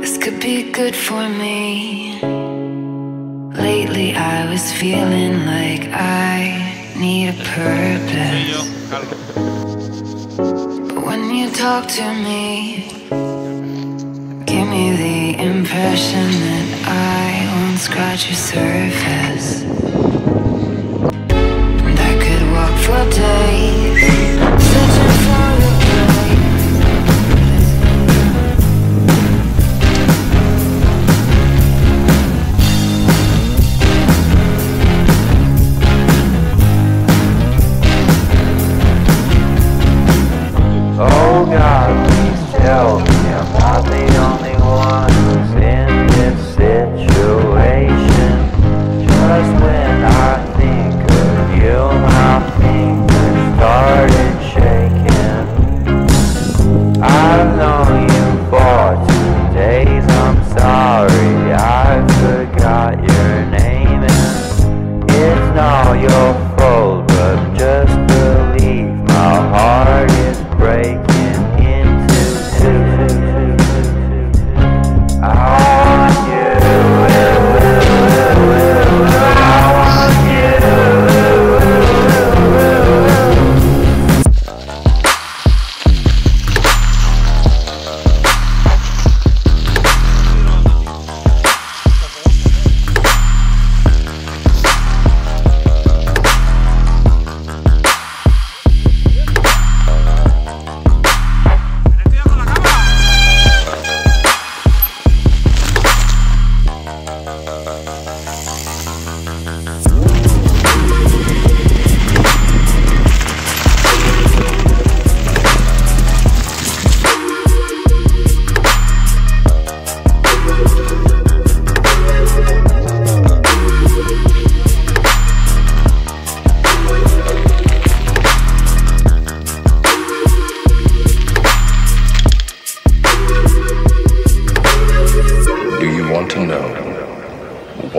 This could be good for me. Lately, I was feeling like I need a purpose. But when you talk to me, give me the impression that I won't scratch your surface. Oh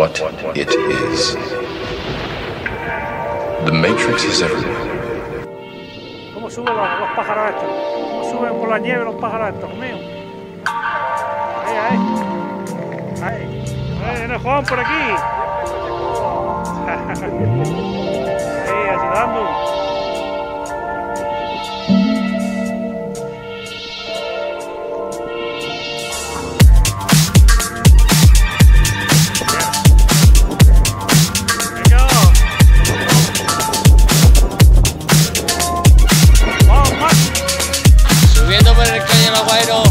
what it is? The Matrix is everywhere. ¿Cómo suben los, los pájaros estos? ¿Cómo suben por la nieve los pájaros estos? Ahí, ahí. Ahí. Ahí, viene Juan por aquí. 怀中。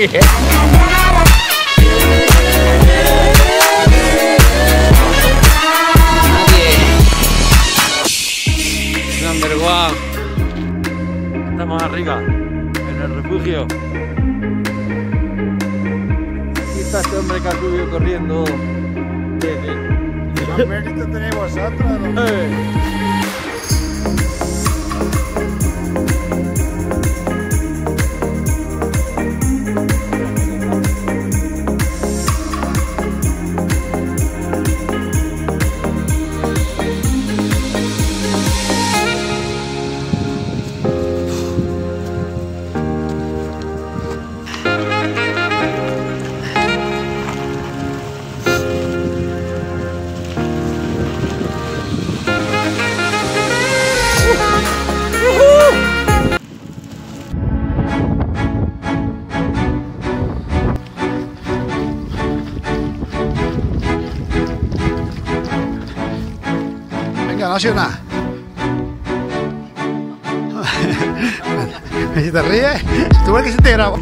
Number one. Estamos arriba, en el refugio. Aquí está este hombre que ha subido corriendo. ¿Qué mérito tenéis vosotros? Venga, no ha sido nada. si te ríes, tú ves que se te graba.